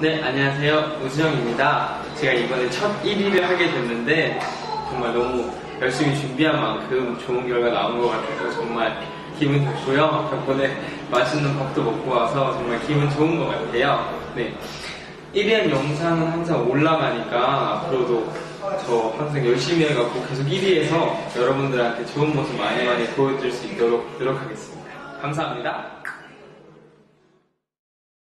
네, 안녕하세요. 우수영입니다. 제가 이번에 첫 1위를 하게 됐는데, 정말 너무 열심히 준비한 만큼 좋은 결과 나온 것 같아서 정말 기분 좋고요. 덕분에 맛있는 밥도 먹고 와서 정말 기분 좋은 것 같아요. 네. 1위한 영상은 항상 올라가니까 앞으로도 저 항상 열심히 해갖고 계속 1위에서 여러분들한테 좋은 모습 많이 많이 보여줄 수 있도록 노력하겠습니다. 감사합니다.